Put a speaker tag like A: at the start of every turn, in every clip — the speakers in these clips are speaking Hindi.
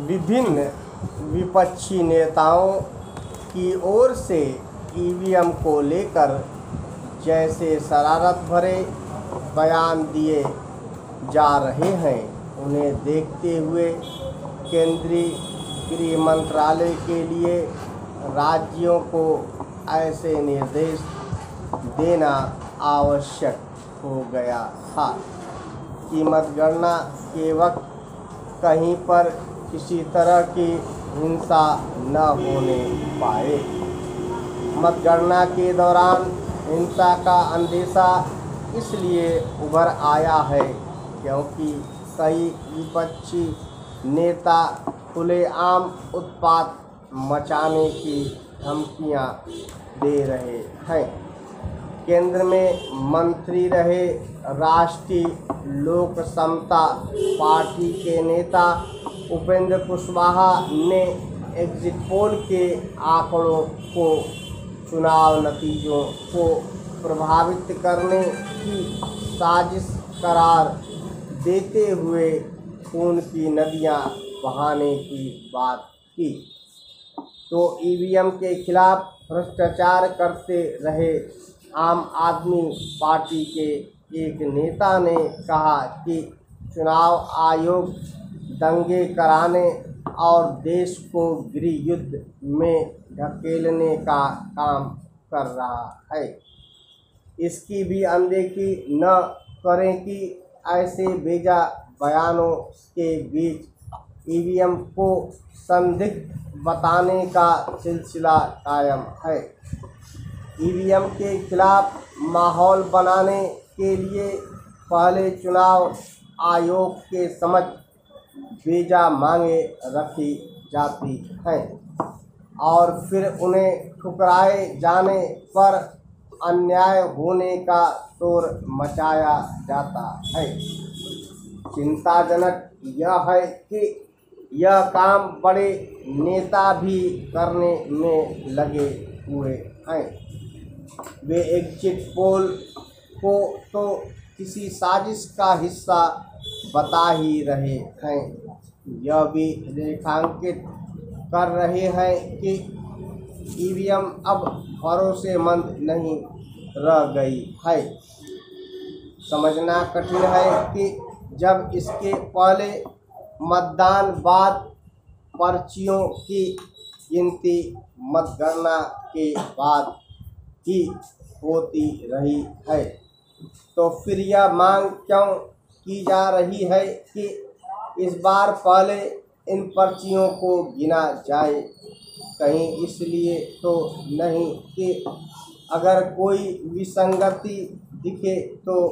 A: विभिन्न विपक्षी नेताओं की ओर से ईवीएम को लेकर जैसे शरारत भरे बयान दिए जा रहे हैं, उन्हें देखते हुए केंद्रीय गृह मंत्रालय के लिए राज्यों को ऐसे निर्देश देना आवश्यक हो गया था। कि मतगणना के वक्त कहीं पर किसी तरह की हिंसा न होने पाए। मतगणना के दौरान हिंसा का अंदेशा इसलिए उभर आया है क्योंकि कई विपक्षी नेता खुलेआम उत्पात मचाने की धमकियाँ दे रहे हैं। केंद्र में मंत्री रहे राष्ट्रीय लोक समता पार्टी के नेता उपेंद्र कुशवाहा ने एग्जिट पोल के आंकड़ों को चुनाव नतीजों को प्रभावित करने की साजिश करार देते हुए खून की नदियाँ बहाने की बात की। तो ईवीएम के खिलाफ भ्रष्टाचार करते रहे आम आदमी पार्टी के एक नेता ने कहा कि चुनाव आयोग दंगे कराने और देश को गृह युद्ध में ढकेलने का काम कर रहा है। इसकी भी अनदेखी न करें कि ऐसे बेजा बयानों के बीच ईवीएम को संदिग्ध बताने का सिलसिला कायम है। ईवीएम के खिलाफ माहौल बनाने के लिए पहले चुनाव आयोग के समझ वीज़ा मांगे रखी जाती हैं और फिर उन्हें ठुकराए जाने पर अन्याय होने का शोर मचाया जाता है। चिंताजनक यह है कि यह काम बड़े नेता भी करने में लगे हुए हैं। वे एग्जिट पोल को तो किसी साजिश का हिस्सा बता ही रहे हैं। यह भी रेखांकित कर रहे हैं कि ईवीएम अब भरोसेमंद नहीं रह गई है। समझना कठिन है कि जब इसके पहले मतदान बाद पर्चियों की गिनती मतगणना के बाद ही होती रही है तो फिर यह मांग क्यों की जा रही है कि इस बार पहले इन पर्चियों को गिना जाए। कहीं इसलिए तो नहीं कि अगर कोई विसंगति दिखे तो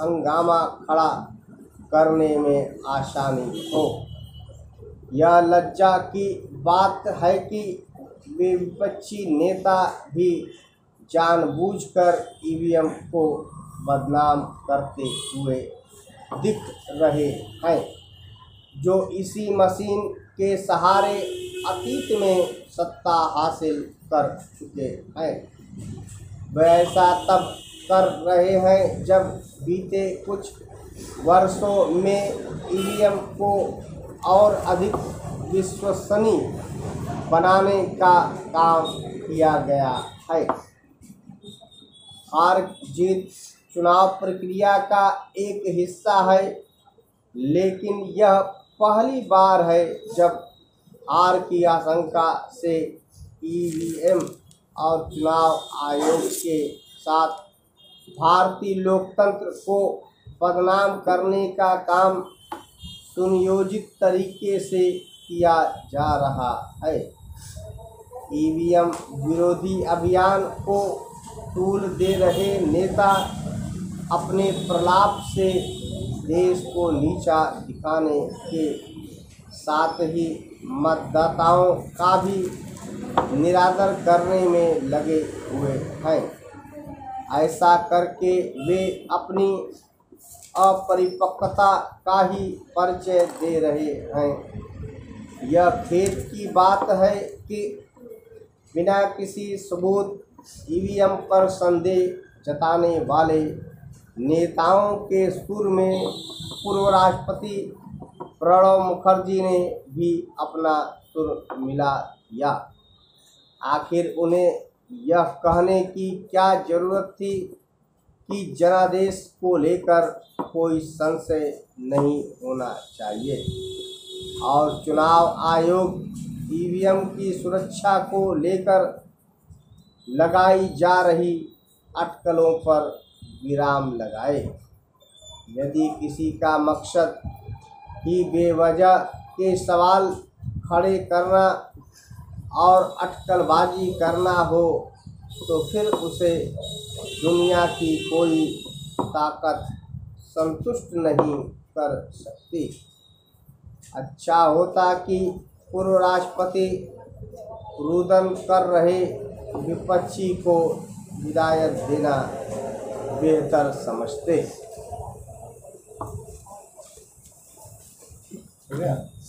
A: हंगामा खड़ा करने में आसानी हो। यह लज्जा की बात है कि वे विपक्षी नेता भी जानबूझकर ईवीएम को बदनाम करते हुए दिख रहे हैं। जो इसी मशीन के सहारे अतीत में सत्ता हासिल कर चुके हैं। वे ऐसा तब कर रहे हैं जब बीते कुछ वर्षों में ईवीएम को और अधिक विश्वसनीय बनाने का काम किया गया है। हार जीत चुनाव प्रक्रिया का एक हिस्सा है, लेकिन यह पहली बार है जब हार की आशंका से ईवीएम और चुनाव आयोग के साथ भारतीय लोकतंत्र को बदनाम करने का काम सुनियोजित तरीके से किया जा रहा है। ईवीएम विरोधी अभियान को टूल दे रहे नेता अपने प्रलाप से देश को नीचा दिखाने के साथ ही मतदाताओं का भी निरादर करने में लगे हुए हैं। ऐसा करके वे अपनी अपरिपक्वता का ही परिचय दे रहे हैं। यह खेत की बात है कि बिना किसी सबूत ईवीएम पर संदेह जताने वाले नेताओं के सुर में पूर्व राष्ट्रपति प्रणब मुखर्जी ने भी अपना सुर मिला दिया आखिर उन्हें यह कहने की क्या ज़रूरत थी कि जनादेश को लेकर कोई संशय नहीं होना चाहिए? और चुनाव आयोग ईवीएम की सुरक्षा को लेकर लगाई जा रही अटकलों पर विराम लगाए। यदि किसी का मकसद ही बेवजह के सवाल खड़े करना और अटकलबाजी करना हो तो फिर उसे दुनिया की कोई ताकत संतुष्ट नहीं कर सकती। अच्छा होता कि पूर्व राष्ट्रपति रुदन कर रहे विपक्षी को हिदायत देना बेहतर समझते
B: हो?